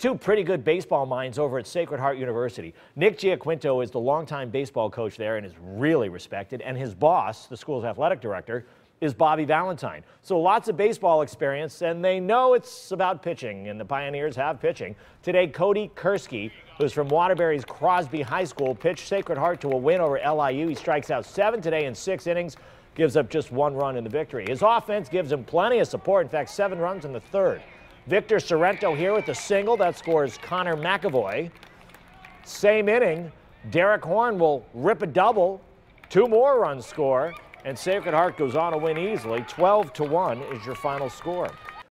two pretty good baseball minds over at Sacred Heart University. Nick Giaquinto is the longtime baseball coach there and is really respected, and his boss, the school's athletic director, is Bobby Valentine. So lots of baseball experience, and they know it's about pitching, and the Pioneers have pitching. Today, Cody Kursky, who's from Waterbury's Crosby High School, pitched Sacred Heart to a win over LIU. He strikes out seven today in six innings, gives up just one run in the victory. His offense gives him plenty of support, in fact, seven runs in the third. Victor Sorrento here with the single. That scores Connor McAvoy. Same inning, Derek Horn will rip a double, two more runs score, and Sacred Heart goes on to win easily. 12 to 1 is your final score.